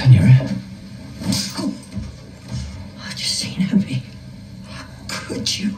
Tanya, oh, I just seen Abby. How could you?